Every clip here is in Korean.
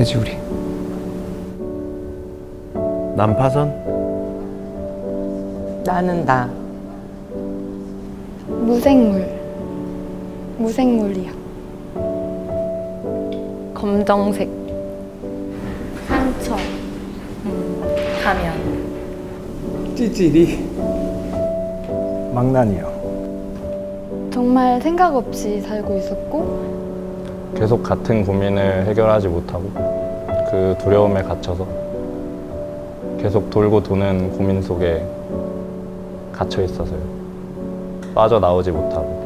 돼지우리 난파선 나는 나. 무생물. 무생물이야. 검정색. 상처. 가면. 찌질이 망나니요 정말 생각 없이 살고 있었고 계속 같은 고민을 해결하지 못하고 그 두려움에 갇혀서 계속 돌고 도는 고민 속에 갇혀 있어서요. 빠져나오지 못하고.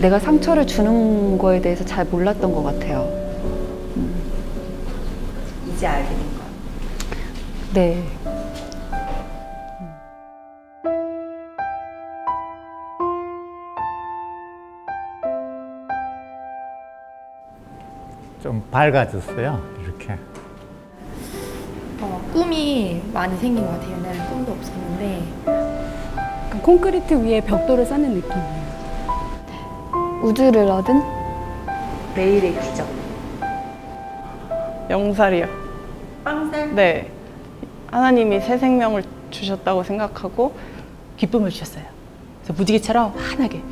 내가 상처를 주는 거에 대해서 잘 몰랐던 것 같아요. 이제 알게 된 거. 네. 좀 밝아졌어요. 이렇게. 어, 꿈이 많이 생긴 것 같아요. 옛날에 꿈도 없었는데 콘크리트 위에 벽돌을 쌓는 느낌이에요. 우주를 얻은 매일의 기적. 영살이요. 빵살. 네. 하나님이 새 생명을 주셨다고 생각하고 기쁨을 주셨어요. 그래서 무지개처럼 환하게.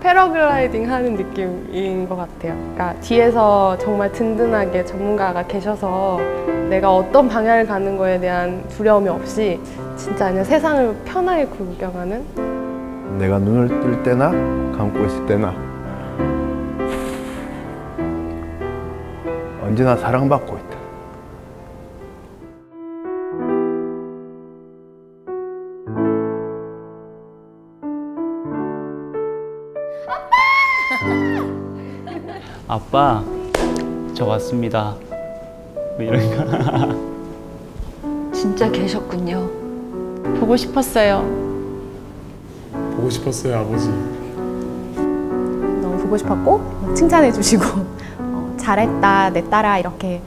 패러글라이딩 하는 느낌인 것 같아요. 그러니까 뒤에서 정말 든든하게 전문가가 계셔서 내가 어떤 방향을 가는 거에 대한 두려움이 없이 진짜 그냥 세상을 편하게 구경하는 내가 눈을 뜰 때나 감고 있을 때나 언제나 사랑받고 있다. 아빠 저 왔습니다 뭐 이런 거 진짜 계셨군요. 보고 싶었어요. 보고 싶었어요 아버지 너무 보고 싶었고 칭찬해 주시고 어, 잘했다 내 딸아 이렇게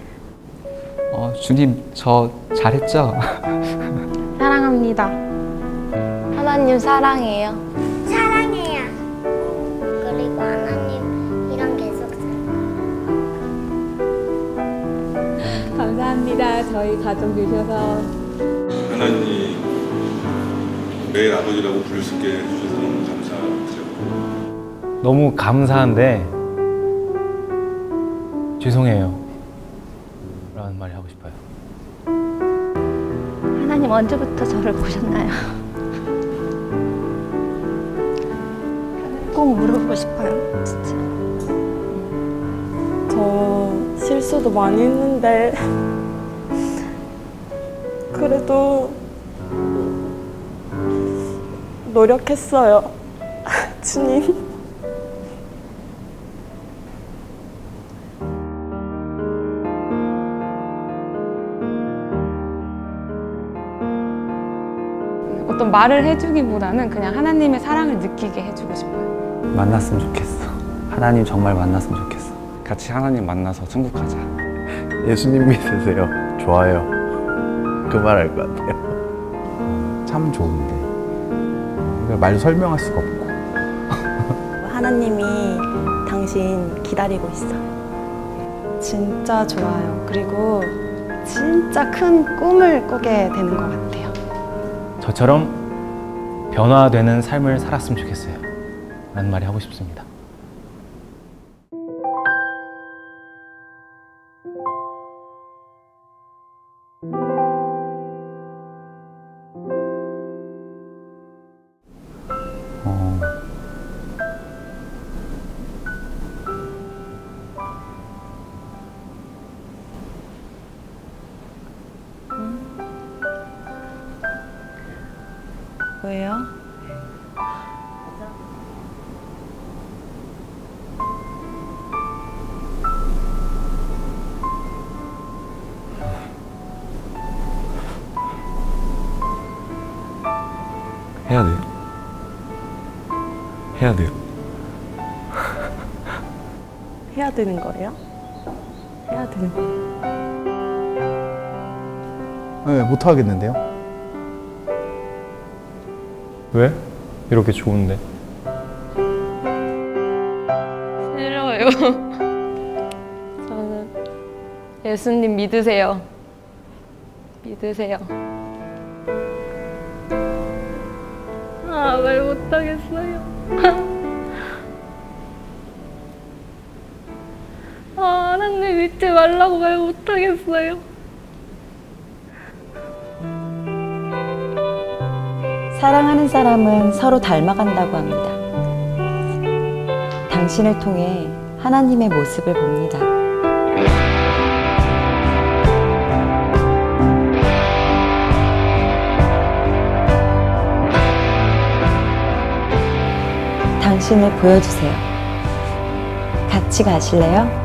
어, 주님 저 잘했죠? 사랑합니다. 하나님 사랑해요. 사랑해요. 저희 가족 주셔서 하나님 매일 아버지라고 부를 수 있게 해주셔서 너무 감사드리고 너무 감사한데 죄송해요 라는 말이 하고 싶어요 하나님 언제부터 저를 보셨나요? 꼭 물어보고 싶어요, 진짜. 저 실수도 많이 했는데 그래도 노력했어요. 주님. 어떤 말을 해주기보다는 그냥 하나님의 사랑을 느끼게 해주고 싶어요. 만났으면 좋겠어 하나님 정말 만났으면 좋겠어 같이 하나님 만나서 천국 가자 예수님 믿으세요. 좋아요. 그말할것 같아요. 참 좋은데. 이걸 말로 설명할 수가 없고. 하나님이 당신 기다리고 있어. 진짜 좋아요. 그리고 진짜 큰 꿈을 꾸게 되는 것 같아요. 저처럼 변화되는 삶을 살았으면 좋겠어요 라는 말이 하고 싶습니다 왜요? 해야 돼요? 해야 돼요? 해야 되는 거예요? 해야 되는 거. 네, 못 하겠는데요. 왜? 이렇게 좋은데 싫어요. 저는 예수님 믿으세요. 믿으세요. 아, 말 못하겠어요. 아, 하나님 믿지 말라고 말 못하겠어요. 사랑하는 사람은 서로 닮아간다고 합니다. 당신을 통해 하나님의 모습을 봅니다. 당신을 보여주세요. 같이 가실래요?